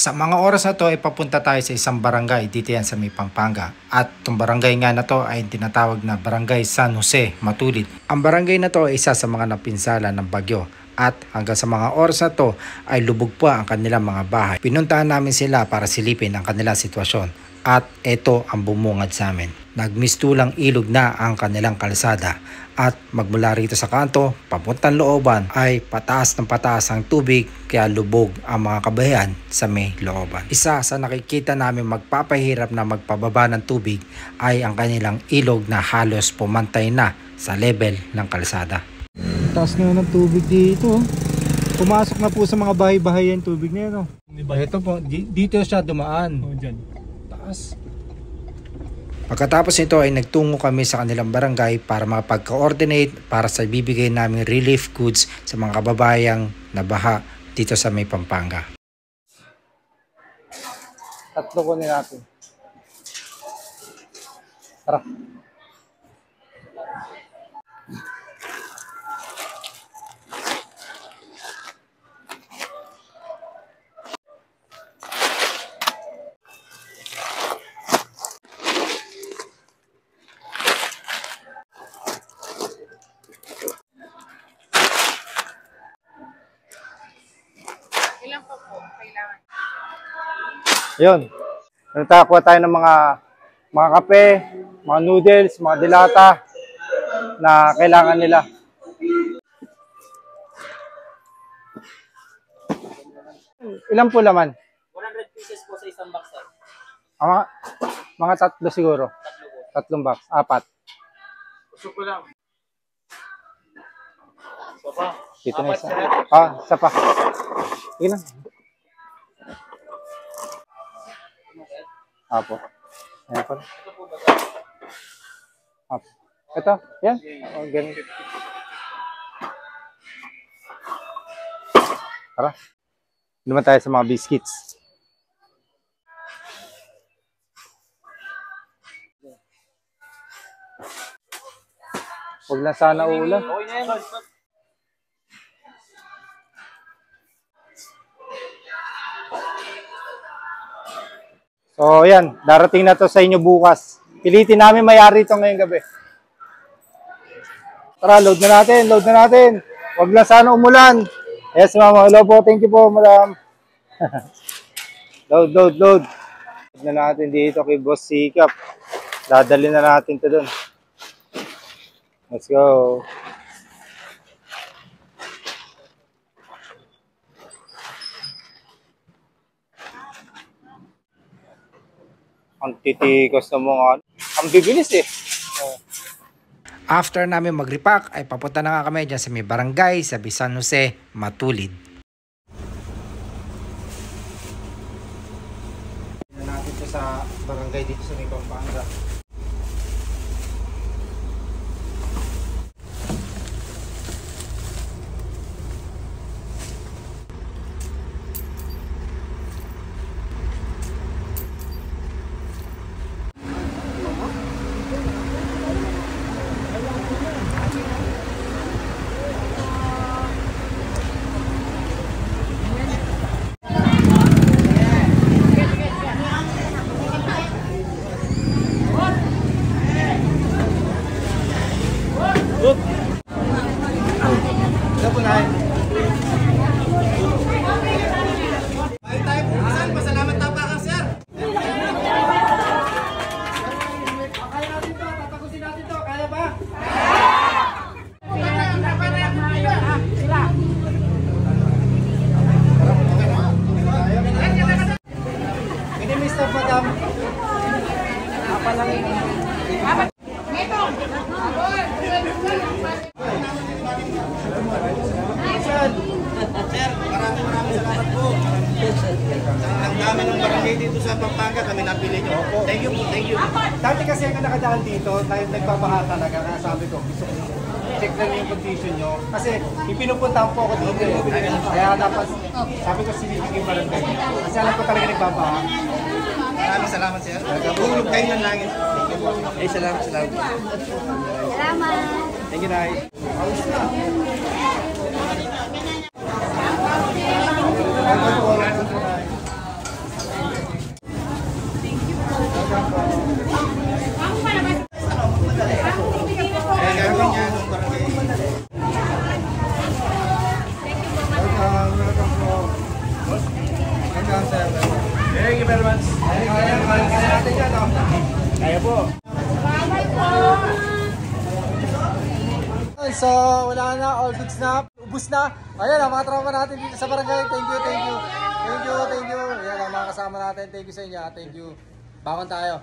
Sa mga oras na to ay papunta tayo sa isang barangay dito yan sa may Pampanga. At itong barangay nga na to ay tinatawag na Barangay San Jose, Matulid. Ang barangay na to ay isa sa mga napinsala ng bagyo. At hanggang sa mga oras na to ay lubog pa ang kanilang mga bahay. Pinuntahan namin sila para silipin ang kanilang sitwasyon. At ito ang bumungad sa amin. Nagmistulang ilog na ang kanilang kalsada at magmula rito sa kanto, papuntang looban ay pataas ng pataas ang tubig kaya lubog ang mga kabayan sa may looban. Isa sa nakikita namin magpapahirap na magpababa ng tubig ay ang kanilang ilog na halos pumantay na sa level ng kalsada. Taas nga ng tubig dito. oh. Pumasok na po sa mga bahay-bahay yung tubig na yan. Oh. Ito po, di- dito siya dumaan. Oh, dyan. Taas. Pagkatapos nito ay nagtungo kami sa kanilang barangay para makapag-coordinate para sa bibigay naming relief goods sa mga kababayang nabaha dito sa may Pampanga. Tatlo kunin natin. Tara. Kailangan? Yun. Nagtakakuha tayo ng mga mga kape, mga noodles, mga dilata na kailangan nila. Ilan po laman? 100 pieces po sa isang box, sir. Ah, Mga, mga tatlo siguro. Tatlo po. Tatlong box. Apat. Gusto ko lang. So pa. Dito na isa. Ah, isa pa. Sige na. Apo. Ayan po? Apo. Ito. Yan. Oh, ganun. Tara. Naman tayo sa mga biscuits. Huwag na sana ulan. Okay na yan. So, yan. Darating na to sa inyo bukas. Pilitin namin mayari ito ngayong gabi. Tara, load na natin. Load na natin. Huwag lang sana umulan. Yes, mama. Hello po. Thank you po, madam. load, load, load. Load na natin dito kay Boss Sikap. Dadali na natin to dun. Let's go. Ang titikos ng mga... Ang bibilis eh. After namin mag-repack ay papunta na nga kami dyan sa may barangay sa San Jose, Matulid. na natin to sa barangay dito sa may Pampanga. Ito po na. Ini Mr. Madam. Apa lang ini? Ang dami ng barangay dito sa Pampanga, kami napili nyo. Thank you po, thank you. Dati kasi ako nakadaan dito, tayo nagbabaha talaga. Kaya sabi ko, gusto ko check lang yung condition nyo. Kasi ipinupuntahan po ako dito eh. Kaya dapat, sabi ko sinibigay barangay. Kasi alam ko talaga nagbabaha. Maraming salamat sir. Tulog kayo ng langit. Thank you po. Eh, salamat, salamat. Thank you, Nay. Ayos na kaya, kaya natin yan, oh. Po. Ay, So, wala na, all goods na, ubus na. Ayan, ang mga tropa natin dito sa barangay. Thank you, thank you. Thank you, thank you. Ayan, ang mga kasama natin. Thank you sa inyo. ah. Thank you. Bakon tayo.